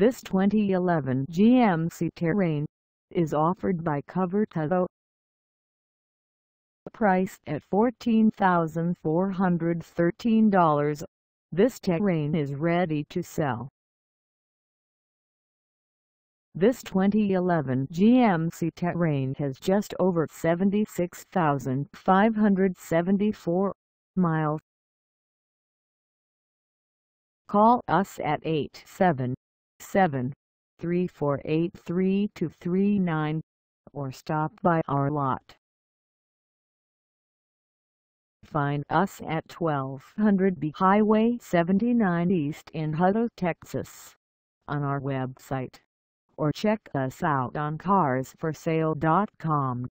This 2011 GMC Terrain is offered by Covert Hutto. Priced at $14,413, this Terrain is ready to sell. This 2011 GMC Terrain has just over 76,574 miles. Call us at 877-348-3239 or stop by our lot. Find us at 1200 B Highway 79 East in Hutto, Texas on our website or check us out on carsforsale.com.